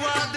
one.